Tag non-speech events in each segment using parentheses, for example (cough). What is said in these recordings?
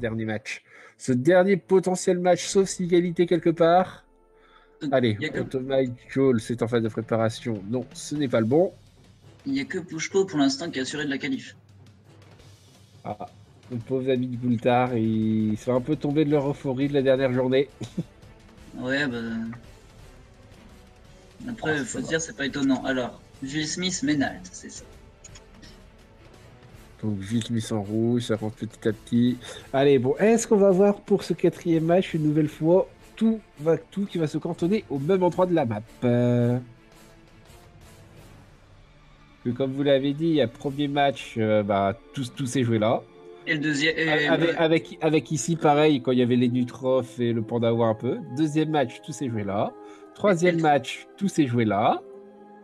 dernier match. Ce dernier potentiel match, sauf si égalité quelque part. Allez, Automate Joel, c'est en phase de préparation. Non, ce n'est pas le bon. Il n'y a que Pushpo pour l'instant qui est assuré de la qualif. Ah, le pauvre ami de Goultar, ils sont un peu tombés de leur euphorie de la dernière journée. (laughs) ouais, bah. Après, il oh, faut dire, c'est pas étonnant. Alors, Jules Smith, Ménalt, c'est ça. Donc Jules Smith en rouge, ça rentre petit à petit. Allez, bon, est-ce qu'on va voir pour ce quatrième match une nouvelle fois tout va tout qui va se cantonner au même endroit de la map? Euh, que comme vous l'avez dit, il y a premier match, euh, bah, tout, tout s'est joué là. Et le deuxième. Avec, avec, ici, pareil, quand il y avait les Nutroph et le Pandawa un peu. Deuxième match, tout s'est joué là. Troisième match, tout s'est joué là.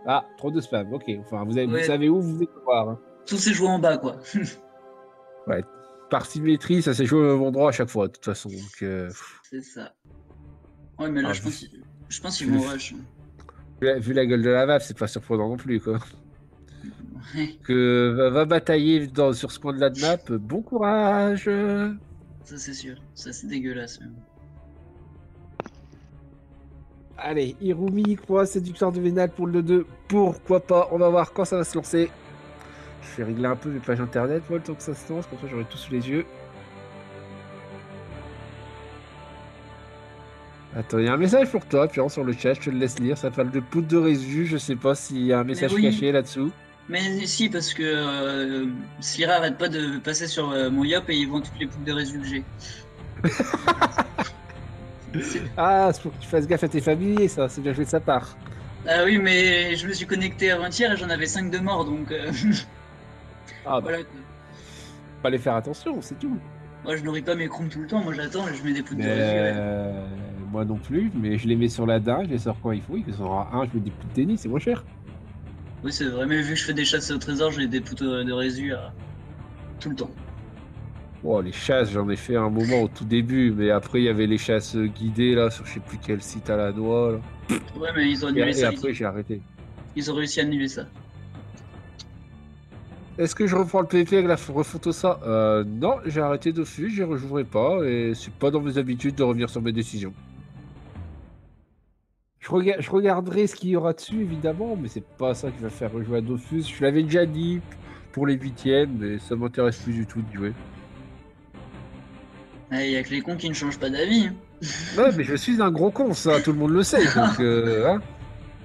Ah, trop de spam, ok. Enfin, vous, avez, vous savez où vous voulez voir. Hein. Tout s'est joué en bas, quoi. (laughs) ouais. Par symétrie, ça s'est joué au même endroit à chaque fois, de toute façon. Euh, C'est ça. Ouais, mais là, ah, je, pense, je pense qu'ils vont rush. Vu la gueule de la vache, c'est pas surprenant non plus, quoi. Que va, batailler dans, sur ce coin de la map, bon courage Ça, c'est sûr. Ça, c'est dégueulasse, même. Allez, Irumi, croix, séducteur de Vénal pour le 2. Pourquoi pas? On va voir quand ça va se lancer. Je vais régler un peu mes pages internet, moi, le temps que ça se lance, comme ça j'aurai tout sous les yeux. Attends, il y a un message pour toi, puis sur le chat, je te le laisse lire. Ça parle de poudre de résu. Je sais pas s'il y a un message caché là-dessous. Mais si, parce que euh, Syrah arrête pas de passer sur euh, mon Yop et ils vend toutes les poudres de résu que j'ai. (laughs) ah, c'est pour que tu fasses gaffe à tes familiers, ça. C'est bien joué de sa part. Ah oui, mais je me suis connecté avant-hier et j'en avais 5 de morts, donc. Euh... (laughs) ah bah. Voilà. Fallait faire attention, c'est tout. Moi, je nourris pas mes crons tout le temps. Moi, j'attends et je mets des poudres de résu. Euh, moi non plus, mais je les mets sur la dingue, je les sors quand il faut. Il aura un, je mets des poudres de tennis, c'est moins cher. Oui, c'est vrai, mais vu que je fais des chasses au trésor, j'ai des poudres de résu à... tout le temps. Oh, les chasses, j'en ai fait un moment au tout début, mais après, il y avait les chasses guidées, là, sur je sais plus quel site à la noix, là. Ouais, mais ils ont annulé ça. Et après, j'ai arrêté. Ils ont réussi à annuler ça. Est-ce que je reprends le PvP avec la refonte ça? Euh, Non, j'ai arrêté Dofus, j'y rejouerai pas et c'est pas dans mes habitudes de revenir sur mes décisions. Je, je regarderai ce qu'il y aura dessus évidemment, mais c'est pas ça qui va faire rejouer à Dofus. Je l'avais déjà dit pour les huitièmes, mais ça m'intéresse plus du tout de jouer. Il n'y a que les cons qui ne changent pas d'avis. Hein. Ouais, mais je suis un gros con, ça, tout le monde le sait. donc, (laughs) euh,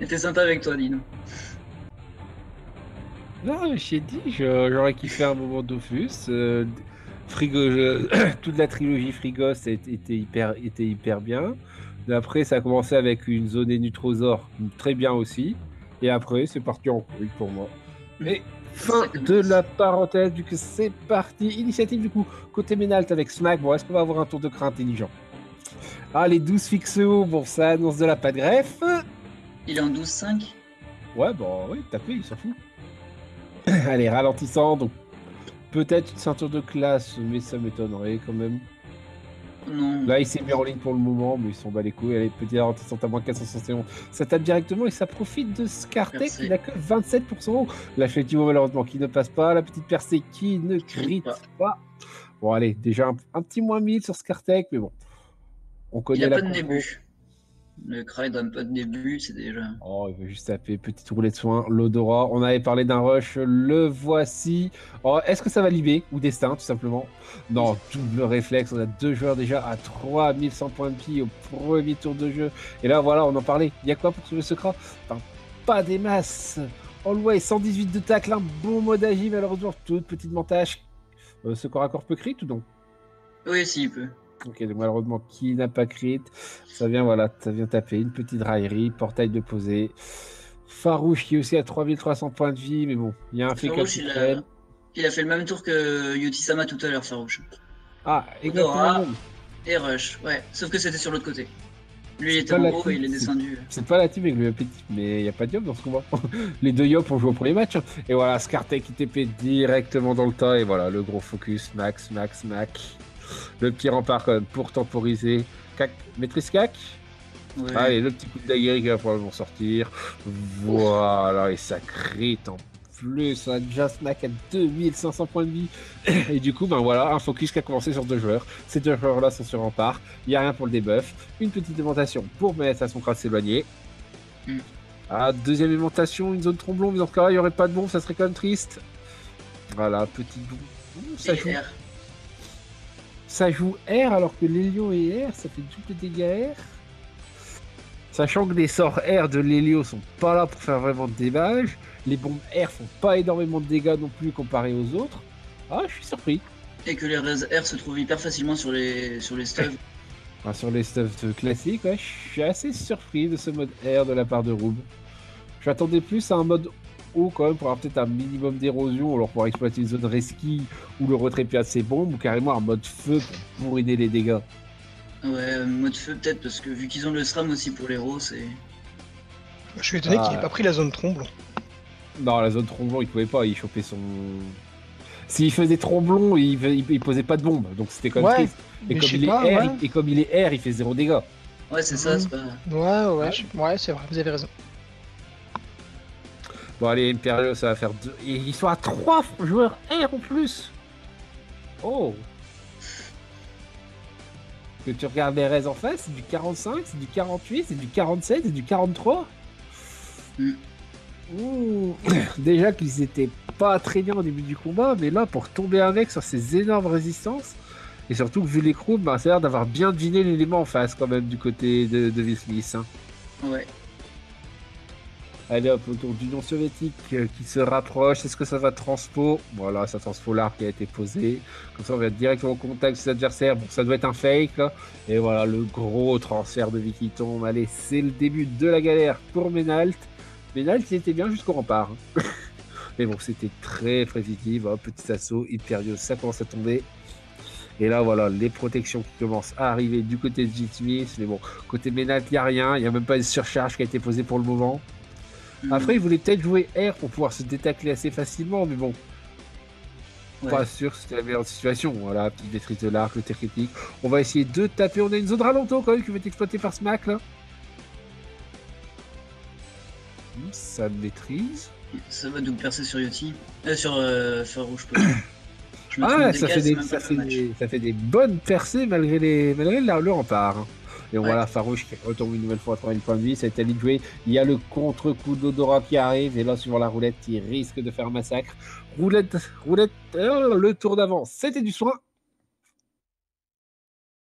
hein. sympa avec toi, Dino. Non, j'ai dit, j'aurais kiffé un moment Dofus. Euh, Frigo, (coughs) toute la trilogie Frigos était hyper, était hyper bien. Après, ça a commencé avec une zone Nutrosor très bien aussi. Et après, c'est parti en couille pour moi. Mais fin de la parenthèse, du coup, c'est parti. Initiative du coup, côté Ménalt avec Smack. Bon, est-ce qu'on va avoir un tour de crainte intelligent? Ah, les 12 fixes haut, bon, ça annonce de la pas de greffe. Il est en 12-5 Ouais, bon, oui, tapé, il s'en fout. (laughs) Allez, ralentissant, donc peut-être une ceinture de classe, mais ça m'étonnerait quand même. Non. Là, il s'est mis en ligne pour le moment, mais ils sont bas les couilles. Allez, petit ralentissant à moins 471. Ça tape directement et ça profite de Scartec qui n'a que 27%. La Fletimo, malheureusement, qui ne passe pas. La petite percée qui ne crie pas. Bon, allez, déjà un, petit moins 1000 sur Scartec, mais bon. On connaît il la pas de début. Le cry donne pas de début, c'est déjà. Oh, il veut juste taper. Petite roulette de soin. L'odorat. On avait parlé d'un rush. Le voici. Oh, Est-ce que ça va libérer ou destin, tout simplement? Non, double réflexe. On a deux joueurs déjà à 3100 points de pied au premier tour de jeu. Et là, voilà, on en parlait. Il y a quoi pour sauver ce cra Pas des masses. Always 118 de tacle. Un bon mode agile, malheureusement. Toute petite montage. Euh, ce corps à corps peut crit ou non Oui, si, il peut. Ok, malheureusement, qui n'a pas crit Ça vient, voilà, ça vient taper une petite raillerie, portail de posée. Farouche qui est aussi à 3300 points de vie, mais bon, il y a un fait il a... il a fait le même tour que Yutisama tout à l'heure, Farouche. Ah, exactement. Et Rush, ouais, sauf que c'était sur l'autre côté. Lui, il était en haut et il est descendu. C'est pas la team avec le petit, mais il n'y a pas de Yop dans ce combat. (laughs) Les deux Yop ont joué au premier match. Et voilà, Skartek qui TP directement dans le tas. Et voilà, le gros focus, max, max, max. Le petit rempart quand même pour temporiser. Cac, maîtrise cac. Allez, le petit coup de daguerre qui va probablement sortir. Voilà, et ça crit en plus. On a déjà Snack à 2500 points de vie. Et du coup, ben voilà, un focus qui a commencé sur deux joueurs. Ces deux joueurs-là sont sur rempart. Il n'y a rien pour le debuff. Une petite aimantation pour mettre à son crâne s'éloigner. Mm. Ah, deuxième aimantation, une zone tromblon, mais dans ce cas-là, il n'y aurait pas de bombe, ça serait quand même triste. Voilà, petite bombe. Ça joue. Ça joue R alors que l'Hélio et R, ça fait double dégâts R. Sachant que les sorts R de l'Hélio sont pas là pour faire vraiment de dégâts. Les bombes R font pas énormément de dégâts non plus comparé aux autres. Ah, je suis surpris. Et que les R se trouvent hyper facilement sur les, sur les stuffs. (laughs) Ah, sur les stuffs classiques, ouais, je suis assez surpris de ce mode R de la part de Rube. Je m'attendais plus à un mode haut quand même pour avoir peut-être un minimum d'érosion, alors pour exploiter une zone rescue ou le retrait de ses bombes, ou carrément un mode feu pour bourriner les dégâts. Ouais, mode feu peut-être, parce que vu qu'ils ont le SRAM aussi pour l'héros, c'est. Je suis étonné Ah. qu'il ait pas pris la zone tromblon. Non, la zone tromblon, il pouvait pas, il chopait son. S'il faisait tromblon, il, il, il posait pas de bombe, donc c'était quand même Ouais, triste. Et comme, il est pas, R, ouais. il- et comme il est R, il fait zéro dégâts. Ouais, c'est ça, Mhm. c'est pas. Ouais, ouais, Ouais. je- ouais, c'est vrai, vous avez raison. Bon, allez, Imperio, ça va faire deux. Et ils sont à 3 joueurs R en plus. Oh. Que tu regardes les raises en face, c'est du 45, c'est du 48, c'est du 47, c'est du 43. Mm. Ouh. Déjà qu'ils étaient pas très bien au début du combat, mais là, pour tomber avec sur ces énormes résistances, et surtout que vu les crews, bah, ça a l'air d'avoir bien deviné l'élément en face quand même du côté de, de hein. Ouais. Allez hop, autour d'Union soviétique euh, qui se rapproche. Est-ce que ça va transpo? Voilà, ça transpo l'arc qui a été posé. Comme ça, on va être directement en contact de ses adversaires. Bon, ça doit être un fake. Et voilà, le gros transfert de vie qui tombe. Allez, c'est le début de la galère pour Menalt. Menalt, il était bien jusqu'au rempart. hein. (laughs) Mais bon, c'était très prévisible. Hop, petit assaut, Imperios, ça commence à tomber. Et là, voilà, les protections qui commencent à arriver du côté de J. Smith. Mais bon, côté Menalt, il n'y a rien. Il n'y a même pas une surcharge qui a été posée pour le moment. Après, il voulait peut-être jouer R pour pouvoir se détacler assez facilement, mais bon, Ouais. pas sûr que c'était la meilleure situation. Voilà, petite maîtrise de l'arc, le tir critique. On va essayer de taper. On a une zone ralento quand même qui va être exploitée par Smack là. Hmm, Ça maîtrise. Ça va nous percer sur Yoti. Euh, sur euh, Feu Rouge, Ah, ça fait, des, ça, fait des, ça fait des bonnes percées malgré, les, malgré le rempart. Et Ouais. voilà, Farouche qui retombe une nouvelle fois à 3000 points de vie. De jouer. Il y a le contre-coup d'Odora qui arrive. Et là, suivant la roulette, il risque de faire un massacre. Roulette, roulette, euh, le tour d'avant. C'était du soin.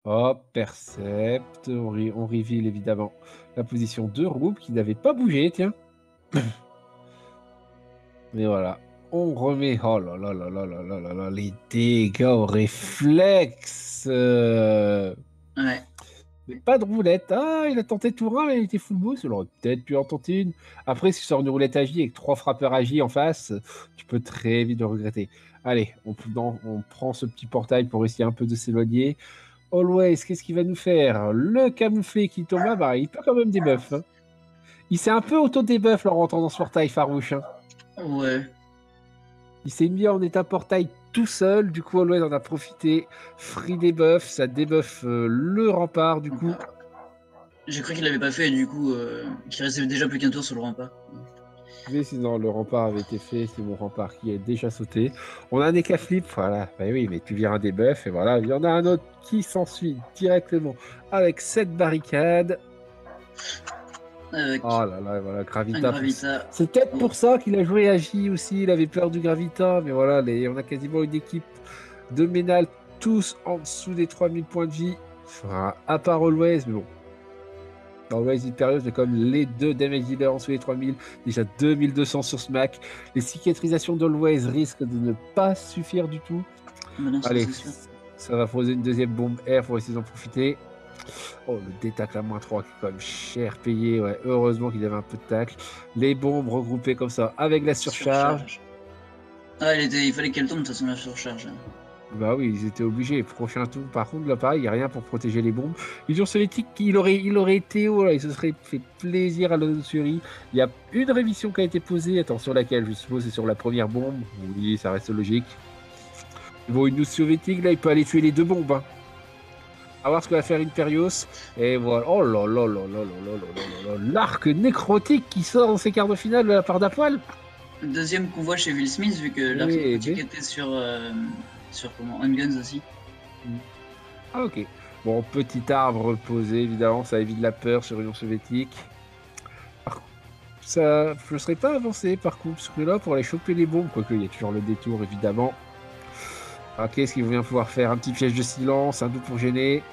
Hop, Percept. On, on reveal évidemment la position de Roub qui n'avait pas bougé, tiens. (coughs) Mais voilà. On remet. Oh là là là là là là là là. Les dégâts au réflexe. euh, Ouais. Mais pas de roulette. Ah, il a tenté tour 1, mais il était full boost. Il aurait peut-être pu en tenter une. Après, si tu sors une roulette agi avec trois frappeurs agi en face, tu peux très vite le regretter. Allez, on, prend ce petit portail pour essayer un peu de s'éloigner. Always, qu'est-ce qu'il va nous faire? Le camouflé qui tombe là, bah, il peut quand même des buffs. hein. Il s'est un peu auto-débuff en rentrant dans ce portail farouche. hein. Ouais. Il s'est mis en état portail tout seul. Du coup, Always en a profité. Free debuff, ça débuff euh, le rempart. Du coup, J'ai cru qu'il l'avait pas fait et du coup, euh, qu'il restait déjà plus qu'un tour sur le rempart. Mais sinon, le rempart avait été fait, c'est mon rempart qui est déjà sauté. On a un Eka flip, voilà. Bah oui, mais tu viens un debuff, et voilà. Il y en a un autre qui s'ensuit directement avec cette barricade. Avec Oh là là, voilà, Gravita. Gravita. C'est peut-être pour ça qu'il a joué Agi aussi. Il avait peur du Gravita, mais voilà, les- on a quasiment une équipe de Ménal, tous en dessous des 3000 points de vie. Enfin, à part Always, mais bon. Always Imperious, mais comme les deux damage dealers en dessous des 3000, déjà 2200 sur Smack. Les cicatrisations d'Always risquent de ne pas suffire du tout. Allez, ça va poser une deuxième bombe air pour essayer d'en profiter. Oh, le détacle à moins 3 qui est quand même cher payé. Ouais, heureusement qu'il avait un peu de tacle. Les bombes regroupées comme ça avec la surcharge. Ah, il, était... il fallait qu'elle tombe de toute façon la surcharge. Bah oui, ils étaient obligés. Prochain tour, par contre, là, pareil, il n'y a rien pour protéger les bombes. L'Union soviétique, il aurait, il aurait été haut, là, il se serait fait plaisir à l'Osurie. Il y a une révision qui a été posée. Attends, sur laquelle Je suppose c'est sur la première bombe. Oui, ça reste logique. Bon, une soviétique, là, il peut aller tuer les deux bombes. Hein. À voir ce que va faire Imperios. Et voilà. Oh là là là là là là là là là là. L'arc nécrotique qui sort dans ces quarts de finale de la part d'Apoil. Deuxième qu'on voit chez Will Smith, vu que l'arithmétique mais- était sur, euh, sur comment, On Guns aussi. Ah ok. Bon, petit arbre posé, évidemment, ça évite la peur sur l'Union soviétique. Par- Ça, je ne serais pas avancé par contre, parce que là, pour aller choper les bombes, quoique il y a toujours le détour, évidemment. Qu'est-ce vont bien pouvoir faire Un petit piège de silence, un double pour gêner?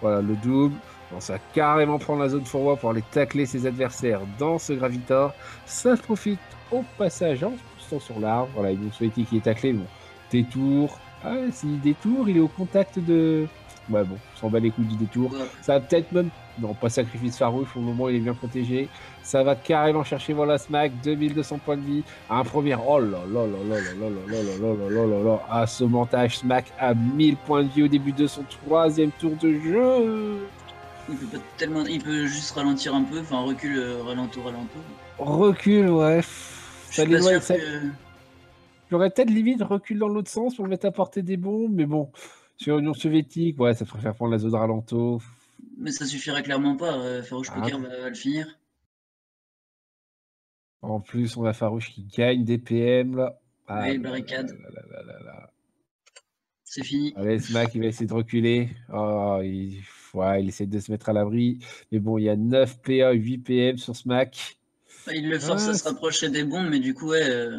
Voilà, le double. Ça va carrément prendre la zone forward pour aller tacler ses adversaires dans ce gravitor. Ça profite au passage en se poussant sur l'arbre. Voilà, l'Union soviétique qui est taclé. Bon, détour. Ah, s'il détour, il est au contact de. Ouais, bon, on s'en bat les couilles du détour. Ouais. Ça va peut-être même. Non, pas sacrifice farouche, pour le moment il est bien protégé. Ça va carrément chercher voilà Smack, 2200 points de vie. Un premier. Oh là là là là là là là là là là là là là là. Ah, ce montage Smack à 1000 points de vie au début de son troisième tour de jeu. Il peut pas tellement, il peut juste ralentir un peu, enfin recule, euh, ralentour, ralentour. Recule, ouais. Je suis pas sûr que. J'aurais peut-être limite recul dans l'autre sens pour mettre à portée des bombes, mais bon. Sur l'Union soviétique, ouais, ça ferait faire prendre la zone ralento. Mais ça suffirait clairement pas. euh, Farouche Ah. Poker va, va le finir. En plus, on a Farouche qui gagne des PM là. Ah Oui, barricade. C'est fini. Allez, Smack, il va essayer de reculer. Oh, il... Ouais, il essaie de se mettre à l'abri. Mais bon, il y a 9 PA, 8 PM sur Smack. Enfin, il le force Ah, à se c'est- rapprocher des bombes, mais du coup, ouais. euh,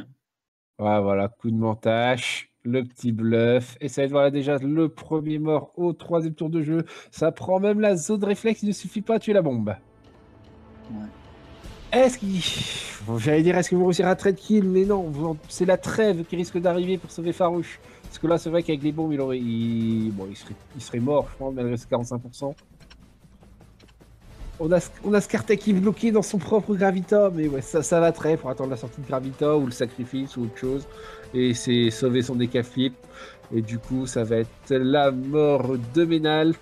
Ouais, voilà, coup de mentache, le petit bluff. Et ça va être voilà, déjà le premier mort au troisième tour de jeu. Ça prend même la zone de réflexe, il ne suffit pas à tuer la bombe. Ouais. Est-ce qu'il. J'allais dire, est-ce qu'ils vont réussir à trade kill? Mais non, vous- c'est la trêve qui risque d'arriver pour sauver Farouche. Parce que là, c'est vrai qu'avec les bombes, il, aurait... il... Bon, il, serait... il serait mort, je pense, malgré ce 45%. On a, on a Skartek qui est bloqué dans son propre Gravita, mais ouais, ça, ça va très pour attendre la sortie de Gravita ou le sacrifice ou autre chose. Et c'est sauver son décaflip. Et du coup, ça va être la mort de Menalt.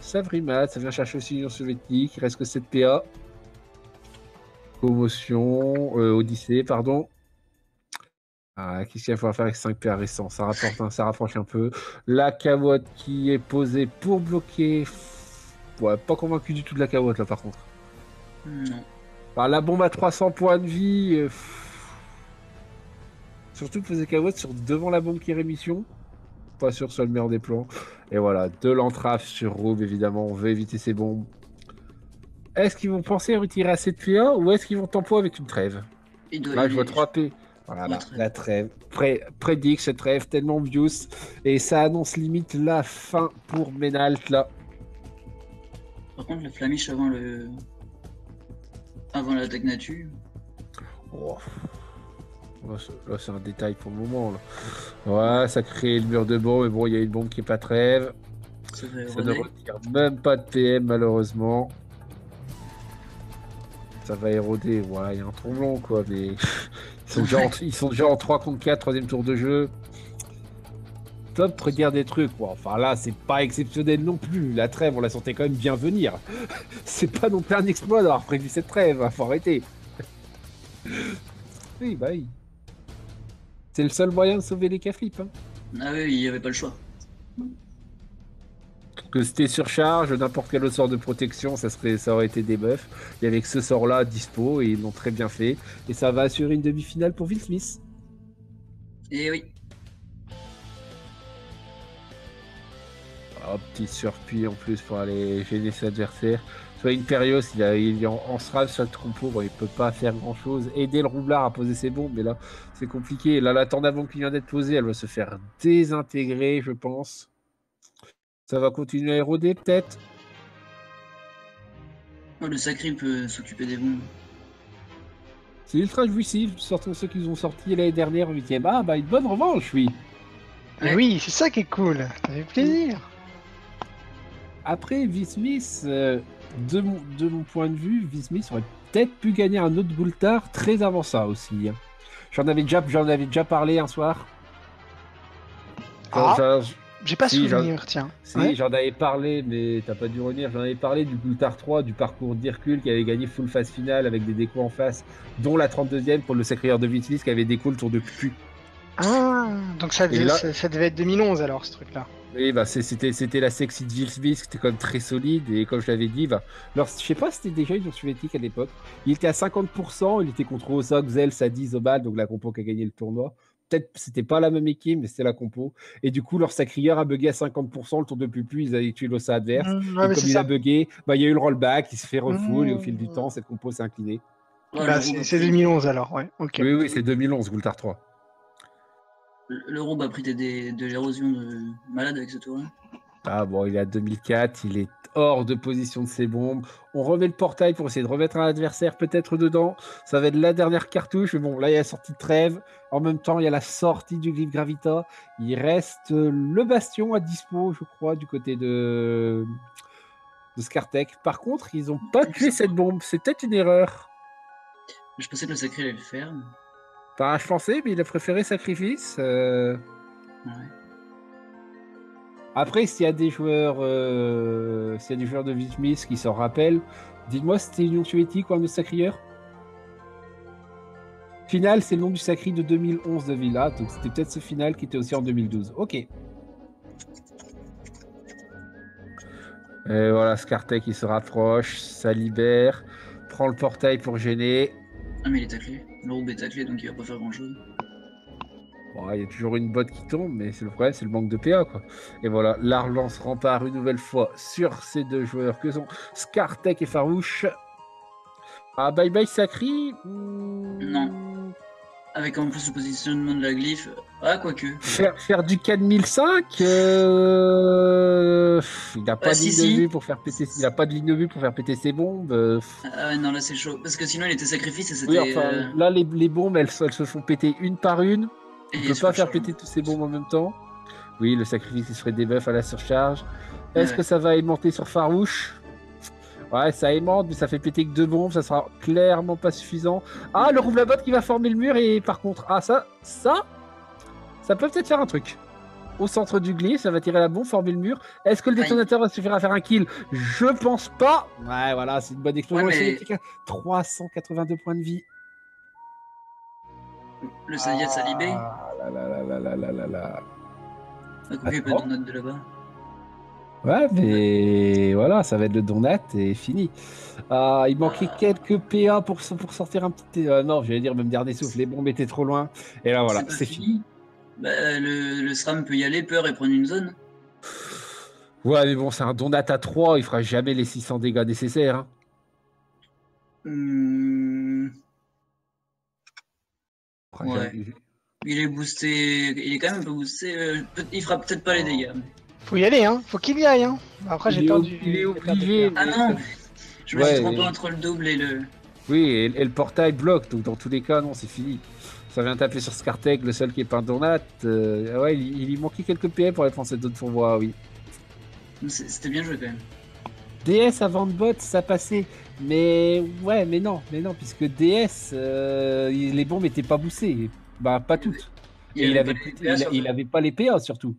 Savrimat, ça vient chercher aussi l'Union soviétique. Il reste que 7 PA. Commotion, euh, Odyssée, pardon. Ah, Qu'est-ce qu'il va falloir faire avec 5 PA récents? Ça, rapporte, un- ça rapproche un peu. La cavotte qui est posée pour bloquer. Ouais, pas convaincu du tout de la cavotte là par contre. Non. La bombe à 300 points de vie. euh. Surtout que faisait cavotte sur devant la bombe qui est rémission. Pas sûr soit le meilleur des plans. Et voilà, de l'entrave sur Roube évidemment. On veut éviter ces bombes. Est-ce qu'ils vont penser à retirer à 7 PA ou est-ce qu'ils vont tempo avec une trêve? Là, je vois est- 3 P. Voilà, là, la trêve. Pré prédique cette trêve tellement obvious. Et ça annonce limite la fin pour Menalt là. Par contre, la flamiche avant le. Avant l'attaque nature. Oh. Là, c'est- là, c'est un détail pour le moment. Là. Ouais, ça crée le mur de bombe, mais bon, il y a une bombe qui est pas trêve. Ça ne retire même pas de PM, malheureusement. Ça va éroder. Ouais, il y a un tromblon, quoi, mais. (laughs) Ils sont, déjà en, ils sont déjà en 3 contre 4, troisième tour de jeu. Top prédire des trucs. quoi. Enfin là, c'est pas exceptionnel non plus. La trêve, on la sentait quand même bien venir. (laughs) C'est pas non plus un exploit d'avoir prévu cette trêve. hein, Faut arrêter. (laughs) Oui, bah oui. C'est le seul moyen de sauver les caflips. Hein. Ah oui, il n'y avait pas le choix. Que c'était surcharge, n'importe quel autre sort de protection, ça, serait, ça aurait été des buffs. Il y avait que ce sort-là dispo et ils l'ont très bien fait. Et ça va assurer une demi-finale pour Will Smith. Et oui. Oh, petit surpuis en plus pour aller gêner ses adversaires. Soit Imperios, il, a, il est en, en SRAV sur le trompeau, bon, il peut pas faire grand chose. Aider le roublard à poser ses bombes, mais là c'est compliqué. Là, la tente d'avant qui vient d'être posée, elle va se faire désintégrer, je pense. Ça va continuer à éroder peut-être? Oh, le sacré peut s'occuper des bombes. C'est ultra jouissif, sortant ceux qu'ils ont sortis l'année dernière en 8 Ah bah une bonne revanche, oui. Mais Ouais. oui, c'est ça qui est cool. Ça fait plaisir. Après, V-Smith, euh, de, mon, de mon point de vue, V-Smith aurait peut-être pu gagner un autre Goultard très avant ça aussi. J'en avais, déjà, j'en avais déjà parlé un soir. Ah. J'ai pas Si, souvenir, tiens. si, Ouais. j'en avais parlé, mais t'as pas dû revenir. J'en avais parlé du Goultard 3, du parcours d'Hercule qui avait gagné full phase finale avec des décos en face, dont la 32e pour le sacrifieur de V-Smith qui avait déco le tour de cul. Ah, donc ça devait, Et là- ça, ça devait être 2011 alors ce truc-là. Oui, bah c'était c'était la sexy de Will Smith, qui était quand même très solide et comme je l'avais dit, bah, alors je sais pas si c'était déjà une soviétique à l'époque. Il était à 50%, il était contre Osok, Zel, Sadi, Zobal, donc la compo qui a gagné le tournoi. Peut-être c'était pas la même équipe, mais c'était la compo. Et du coup, leur sacrieur a bugué à 50%, le tour de plus plus, ils avaient tué l'ossa adverse. Mmh, ouais, Et mais comme il ça. a bugué, bah, il y a eu le rollback, il se fait refull et au fil du Mmh. temps, cette compo s'est inclinée. Bah, c'est Roub c'est a pris- 2011 alors, ouais. Ok. Oui, oui, c'est 2011, Goultar 3. Le Roub a pris des- de l'érosion de malade avec ce tour-là. Ah bon, il est à 2004, il est hors de position de ses bombes. On remet le portail pour essayer de remettre un adversaire peut-être dedans. Ça va être la dernière cartouche, mais bon, là il y a la sortie de trêve. En même temps, il y a la sortie du glyphe Gravita. Il reste euh, le bastion à dispo, je crois, du côté de, de Scartech. Par contre, ils n'ont pas tué cette bombe. C'est peut-être une erreur. Je pensais que le sacré allait le faire. Bah, je pensais, mais il a préféré sacrifice. euh. Ouais. Après, s'il y a des joueurs, euh, s'il y a des joueurs de Smith qui s'en rappellent, dites-moi si c'était Union soviétique ou un autre sacrieur. Final, c'est le nom du sacri de 2011 de Villa, donc c'était peut-être ce final qui était aussi en 2012. Ok. Et voilà, Skartek qui se rapproche, ça libère, prend le portail pour gêner. Ah, mais il est taclé. Le Roub est taclé, donc il va pas faire grand-chose. Bon, il y a toujours une botte qui tombe, mais c'est le problème, c'est le manque de PA. Quoi. Et voilà, la relance rempart une nouvelle fois sur ces deux joueurs que sont Skartek et Farouche. Ah, bye bye Sacri Non. Avec en plus le positionnement de la glyphe. Ah, quoique. Faire, faire du 4005, euh... il n'a pas, de si, ligne si. de vue pour faire péter, il a pas de ligne de vue pour faire péter ses bombes. euh, Ah, ouais, non, là c'est chaud. Parce que sinon il était sacrifice et Oui, c'était. enfin, euh, là, les, les bombes, elles, se- elles se font péter une par une. et Il peut pas faire péter tous ces bombes en même temps. Oui, le sacrifice, il serait des buffs à la surcharge. Est-ce Ouais. que ça va aimanter sur Farouche Ouais, ça aimante, mais ça fait péter que deux bombes, ça sera clairement pas suffisant. Ah, le rouvre la botte qui va former le mur, et par contre, ah, ça, ça, ça peut peut-être faire un truc. Au centre du glyph, ça va tirer la bombe, former le mur. Est-ce que le détonateur va suffire à faire un kill? Je pense pas. Ouais, voilà, c'est une bonne explosion. Ouais, 382 hein. points de vie. Le Sadiel ah, Salibé Ah là là là là là là là. Ah, note de là-bas. Ouais, mais voilà, ça va être le donat et fini. Ah, il manquait Ah. quelques PA pour, pour sortir un petit. euh, non, j'allais dire même dernier souffle, les bombes étaient trop loin. Et là, voilà, c'est fini. Bah, le, le SRAM peut y aller, peur et prendre une zone. Ouais, mais bon, c'est un donat à 3, il fera jamais les 600 dégâts nécessaires. hein. Hmm, Il Ouais. est boosté. Il est quand même un peu boosté. euh, il fera peut-être pas les dégâts. Faut y aller, hein. Faut qu'il y aille, hein. Après, Il j'ai est peur ob- du. il est obligé. Ah non Je me suis trompé et- entre le double et le. Oui, et, et le portail bloque, donc dans tous les cas, non, c'est fini. Ça vient taper sur Skartek, le seul qui est pas un donat. euh, ouais, il, il lui manquait quelques PA pour aller prendre cette zone pourvoi, oui. C'est- C'était bien joué quand même. DS avant de bot, ça passait. Mais ouais, mais non, mais non, puisque DS, euh, il- les bombes n'étaient pas boostées. Bah, pas toutes. Et il, avait, il avait pas les PA surtout.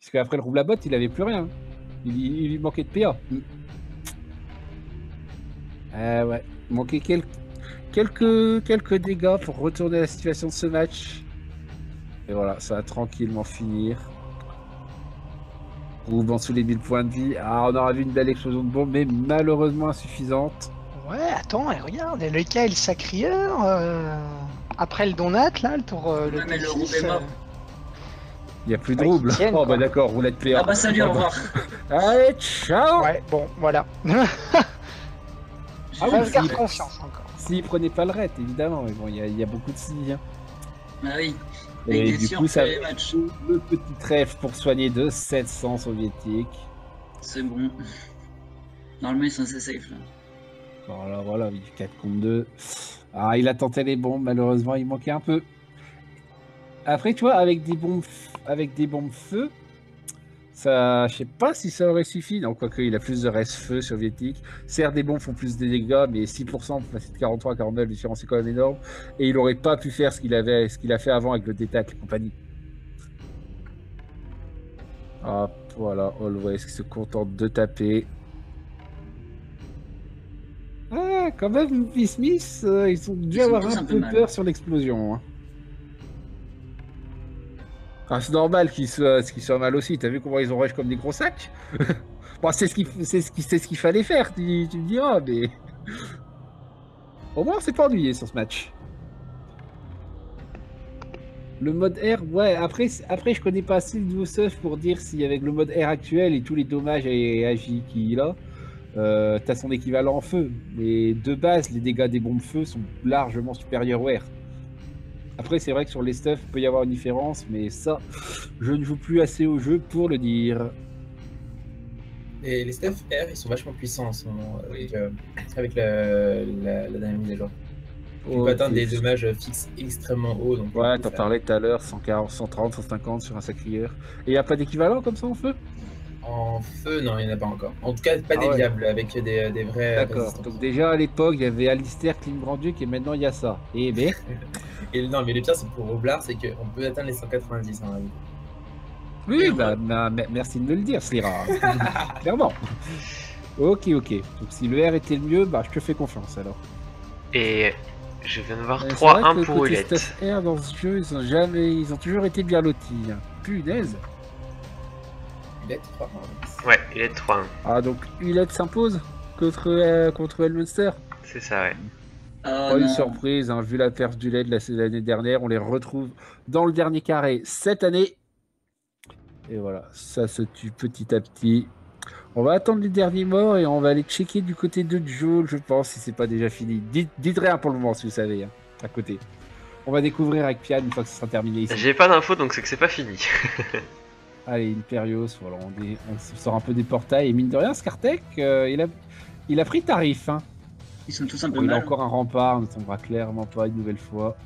Puisque après le rouble à bot, il avait plus rien. Il, il- il lui manquait de PA. Euh, ouais, il manquait quel- quelques, quelques dégâts pour retourner la situation de ce match. Et voilà, ça va tranquillement finir. Rouban sous les 1000 points de vie. Ah, on aura vu une belle explosion de bombe, mais malheureusement insuffisante. Ouais, attends, et regarde, et le cas est le sacrieur. euh, Après le donat, là, le tour. euh, le Ouais, mais le T6, roux est mort. Il n'y a plus de Ouais, rouble. tiennent, oh, quoi. bah d'accord, roulette PA. Ah bah salut, au revoir. Allez, ciao Ouais, bon, voilà. (laughs) Ah oui, garde si. confiance encore. S'il prenait pas le raid, évidemment. Mais bon, il y, a- il y a beaucoup de signes. hein. Ah oui. Et du coup, ça fait les matchs. le petit trèfle pour soigner de 700 soviétiques. C'est bon. Normalement, ils sont assez safe là. Voilà, voilà, oui, 4 contre 2. Ah, il a tenté les bombes, malheureusement, il manquait un peu. Après, tu vois, avec des bombes, avec des bombes feu, ça, je sais pas si ça aurait suffi. Non, quoique, il a plus de reste feu soviétique. Certes, des bombes font plus de dégâts, mais 6% pour passer de 43 à 49, la différence est quand même énorme. Et il aurait pas pu faire ce qu'il avait, ce qu'il a fait avant avec le détac et compagnie. Hop, voilà, Always qui se contente de taper. Ah, quand même. Smith, euh, ils ont dû Ils avoir un peu peur sur l'explosion. hein. Ah, c'est normal qu'ils soient, soient mal aussi. T'as vu comment ils ont rush comme des gros sacs? (laughs) Bon, c'est ce qu'il ce fallait faire, tu, tu me diras, mais. (laughs) Au moins, on s'est pas ennuyé sur ce match. Le mode R, ouais, après, après je connais pas assez le nouveau stuff pour dire si avec le mode R actuel et tous les dommages et agi qu'il a, euh, t'as son équivalent en feu. Mais de base, les dégâts des bombes feu sont largement supérieurs au R. Après, c'est vrai que sur les stuff, il peut y avoir une différence, mais ça, je ne joue plus assez au jeu pour le dire. Et les stuff R, ils sont vachement puissants en ce moment avec, euh, avec la, la, la dernière mise à jour. Tu peux atteindre des dommages fixes extrêmement hauts. Donc Ouais, t'en parlais tout à l'heure, 140, 130, 150 sur un sacrieur. Et y a pas d'équivalent comme ça en feu? En feu, non, il n'y en a pas encore. En tout cas, pas Ah des ouais. viables avec des, des vrais. D'accord. Donc déjà à l'époque, il y avait Alistair, Clean Grand-Duc et maintenant il y a ça. Et ben, (laughs) Et non, mais le pire, c'est pour Roblar, c'est qu'on peut atteindre les 190 en réalité. oui, bah, bah, me- merci de me le dire, Slira. (laughs) (laughs) Clairement. Ok, ok. Donc si le R était le mieux, bah je te fais confiance alors. Et je viens de voir Euh, c'est vrai 3-1 que pour stuff R dans ce jeu, ils ont jamais, ils ont toujours été bien lotis. hein. Punaise. Ulette, je crois. Ouais, Oulette 3-1. Ah donc Hulette s'impose contre euh, contre. C'est ça, ouais. Ah, Pas une non. surprise, hein, vu la perte du lait de la- l'année dernière, on les retrouve dans le dernier carré cette année. Et voilà, ça se tue petit à petit. On va attendre les derniers morts et on va aller checker du côté de Joel, je pense, si c'est pas déjà fini. Dites, dites rien pour le moment, si vous savez, hein, à côté. On va découvrir avec Pian une fois que ce sera terminé ici. J'ai pas d'infos donc c'est que c'est pas fini. (laughs) Allez, Imperios, voilà, on, dé- on sort un peu des portails. Et mine de rien, Skartek, euh, il, a, il a pris tarif. Hein. Ils sont tous un peu il a mal. encore un rempart, ne tombera clairement pas une nouvelle fois.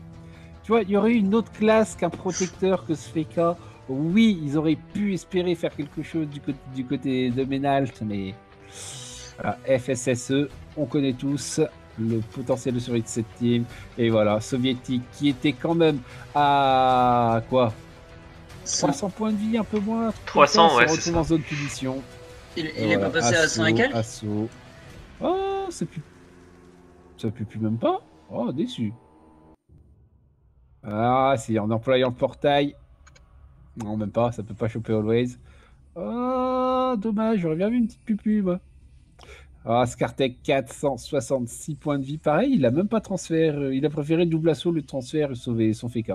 Tu vois, il y aurait eu une autre classe qu'un protecteur que Sfeka. Oui, ils auraient pu espérer faire quelque chose du côté, du côté de Ménalt, mais voilà, FSSE, on connaît tous le potentiel de survie de cette team. Et voilà, soviétique qui était quand même à quoi? 300 points de vie, un peu moins. 300, se ouais, c'est ça. en zone punition. Il, il est voilà, pas passé à 100 et assaut, quelques assaut. Oh, ça pue. Ça pue plus même pas. Oh, déçu. Ah, si, en employant le portail. Non, même pas, ça peut pas choper Always. Oh, dommage, j'aurais bien vu une petite pupu, moi. Ah, Skartek, 466 points de vie. Pareil, il a même pas transfert. Il a préféré le double assaut, le transfert et sauver son FK.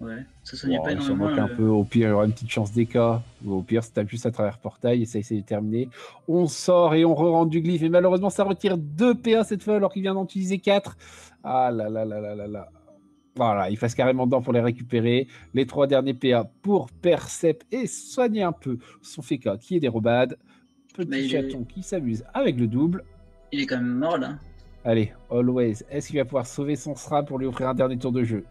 Ouais, ça soigne Bon, pas énormément. manque un le- peu. Au pire, il y aura une petite chance d'écart. Ou au pire, si t'as juste à travers portail et ça de terminer. On sort et on re-rentre du glyphe. Et malheureusement, ça retire 2 PA cette fois alors qu'il vient d'en utiliser 4. Ah là là là là là là. Voilà, il passe carrément dedans pour les récupérer. Les trois derniers PA pour Percep et soigner un peu son FK qui est des robades. Petit est- chaton qui s'amuse avec le double. Il est quand même mort là. Allez, Always, est-ce qu'il va pouvoir sauver son SRA pour lui offrir un dernier tour de jeu?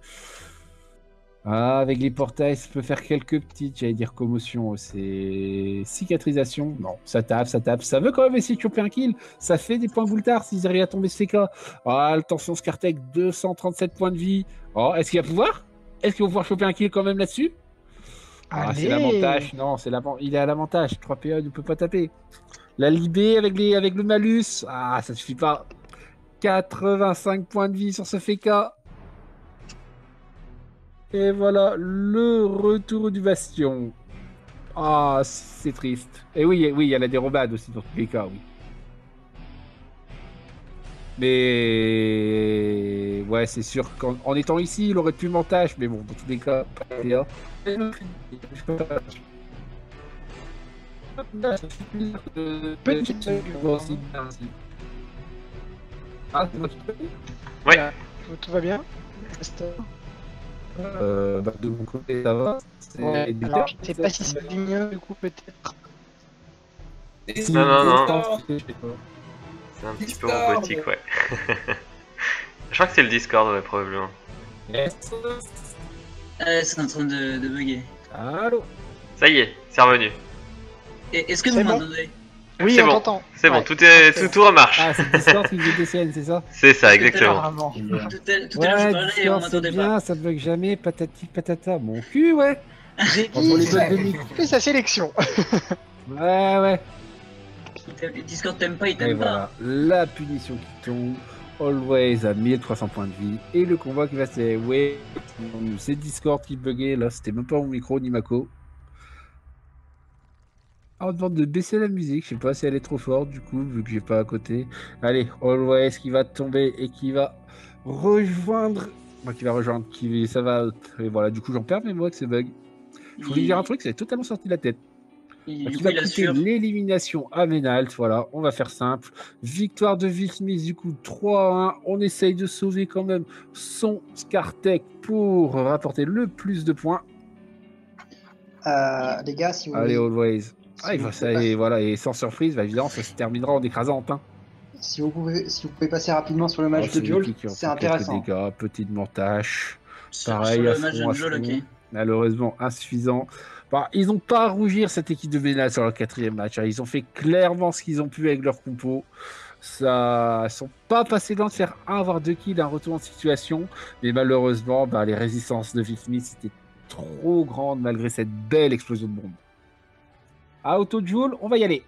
Ah, avec les portails, ça peut faire quelques petites, j'allais dire commotion, c'est cicatrisation. Non, ça tape, ça tape. Ça veut quand même essayer de choper un kill. Ça fait des points boultards s'ils arrivent à tomber ce FK. Ah, attention, Skartek, 237 points de vie. Oh, est-ce qu'il va pouvoir? Est-ce qu'il va pouvoir choper un kill quand même là-dessus? Ah, c'est l'avantage. Non, c'est il est à l'avantage. 3 PA ne peut pas taper. La Libé avec, les... avec le malus. Ah, ça suffit pas. 85 points de vie sur ce FK. Et voilà le retour du bastion. Ah, c'est triste. Et oui, oui, il y a la dérobade aussi dans tous les cas, oui. Mais ouais, c'est sûr qu'en en étant ici, il aurait pu m'entache, mais bon, dans tous les cas, pas PA. Petite Ah, c'est Ouais. Tout, va bien? Euh, bah, de mon côté, ça va. C'est Ouais, des Alors, termes, je sais ça, pas si c'est- du mien, du coup, peut-être. Si, Non, non, non. C'est un petit peu robotique, ouais. (laughs) Je crois que c'est le Discord, ouais, probablement. Yes. Ah, c'est en train de, de bugger. Allô? Ça y est, c'est revenu. Est-ce que vous bon. m'entendez? Oui, C'est on bon. t'entend. C'est bon, Ouais. tout, est, tout, tout remarche. Ah, c'est Discord qui faisait des scènes, c'est ça (laughs) C'est ça, exactement. Tout à, l'heure, je parlais et on Discord, c'est m'entendait pas. bien, ça bug jamais, patati patata. Mon cul, ouais J'ai dit, fait sa sélection. (laughs) Ouais, ouais. Discord t'aime pas, il t'aime pas. voilà, la punition qui tombe. Always à 1300 points de vie. Et le convoi qui va se... Ouais, C'est Discord qui buguait, là, c'était même pas mon micro ni Mako. On demande de baisser la musique, je sais pas si elle est trop forte du coup, vu que j'ai pas à côté. Allez, Always qui va tomber et qui va rejoindre. Enfin, qui va rejoindre, qui ça va. Et voilà, du coup j'en perds mes mots avec ce bug. Je voulais dire un truc, c'est totalement sorti de la tête. Il, Qui du va assure. l'élimination à Ménalt, voilà, on va faire simple. Victoire de Will Smith, du coup 3-1. On essaye de sauver quand même son Scartech pour rapporter le plus de points. Euh, les gars, si vous Allez, voulez, Always. Ah, il va, ça, et voilà, et sans surprise, bah, évidemment, ça se terminera en écrasante. Hein. Si vous pouvez, si vous pouvez passer rapidement sur le match Oh, de en c'est intéressant. Dégâts, petite montage. Pareil, sur à le match fond, à fond. Malheureusement, insuffisant. Bah, ils n'ont pas à rougir cette équipe de Ménal sur leur quatrième match. hein. Ils ont fait clairement ce qu'ils ont pu avec leur compo. Ça, ils sont pas passés loin de faire un voire deux kills, un retour en situation. Mais malheureusement, bah, les résistances de Will Smith étaient trop grandes malgré cette belle explosion de bombe. À Auto Joule, on va y aller.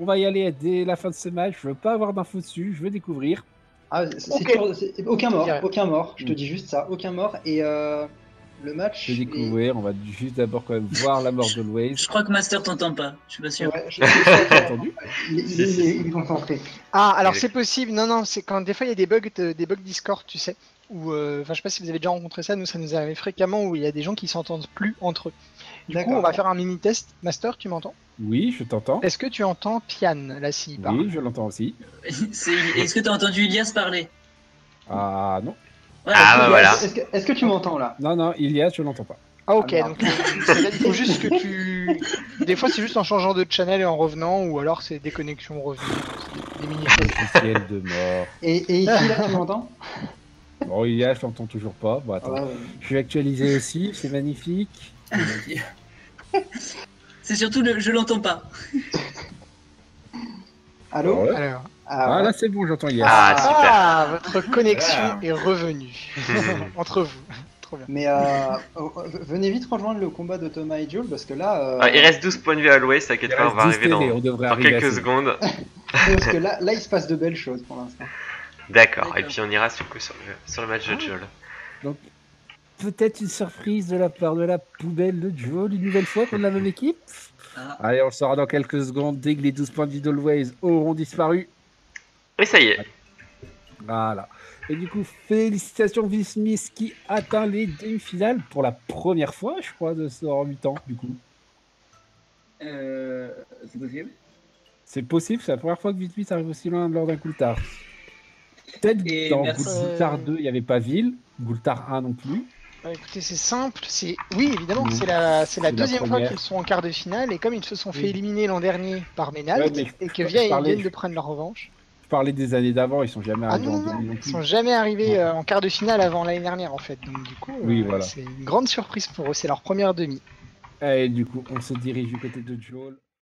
On va y aller dès la fin de ce match. Je veux pas avoir d'infos dessus. Je veux découvrir. Ah, c'est- c'est Ok. toujours- c'est- aucun mort, aucun mort. Je te Mm. dis juste ça, aucun mort. Et euh, le match. Je vais est- découvrir. On va juste d'abord quand même voir la mort d'Always. Je crois que Master t'entend pas, je suis pas sûr. Ouais, je- (laughs) entendu. il, il- il est, concentré. Ah, alors c'est possible. Non, non, c'est quand des fois il y a des bugs, de- des bugs Discord, tu sais. Ou, euh, enfin, je sais pas si vous avez déjà rencontré ça. Nous, ça nous arrive fréquemment où il y a des gens qui s'entendent plus entre eux. Du coup, D'accord. on va faire un mini test. Master, tu m'entends? Oui, je t'entends. Est-ce que tu entends Pian là s'il parle Oui, je l'entends aussi. Est-ce que t'as entendu Ilias parler? Ah non. Ouais, Ah, bah voilà. Est-ce que, tu m'entends là? Non, non, Ilias, je l'entends pas. Ah ok, Ah, donc euh, qu'il faut juste que tu... (laughs) Des fois c'est juste en changeant de channel et en revenant, ou alors c'est déconnexion revenir, c'est des mini de mort. et, et ici là, tu m'entends? Bon, Ilias, je l'entends toujours pas. Bon, attends. Ouais. Je vais actualiser aussi, c'est magnifique. (laughs) C'est surtout le je l'entends pas. Allô. Alors, Ah, Ah, là, c'est bon, j'entends Ilias. Ah, super. ah, votre connexion Ah. est revenue (laughs) entre vous. (laughs) Trop bien. Mais euh, euh, venez vite rejoindre le combat de Thomas et Joel parce que là, euh, Ah, il reste 12 points de vie à Always, t'inquiète Il pas, on va 12 arriver dans, on devrait dans arriver quelques assez. secondes. parce que là, là, il se passe de belles choses pour l'instant. D'accord, et puis on ira sur, sur, le, sur le match de Joel. Peut-être une surprise de la part de la poubelle de Joel, une nouvelle fois contre la même équipe. Ah. Allez, on le saura dans quelques secondes dès que les 12 points de auront disparu. Et ça y est, Voilà. Et du coup, félicitations Will Smith qui atteint les demi-finales pour la première fois, je crois, de ce hors 8 ans, du coup. Euh, c'est possible? C'est possible, c'est la première fois que Will Smith arrive aussi loin lors d'un Goultard. Peut-être dans merci. Goultard 2, il n'y avait pas Ville, Goultard 1 non plus. Bah, écoutez, c'est simple. C'est oui, évidemment, Mhm. c'est la, c'est la C'est la deuxième fois qu'ils sont en quart de finale et comme ils se sont fait Oui. éliminer l'an dernier par Ouais, je- et que via ils parlais- viennent de prendre leur revanche. Je parlais des années d'avant, ils sont jamais Ah arrivés non, en non, demi non Ils sont jamais arrivés euh, en quart de finale avant l'année dernière en fait. Donc du coup, euh, voilà. c'est une grande surprise pour eux. C'est leur première demi. Et du coup, on se dirige du côté de Joel.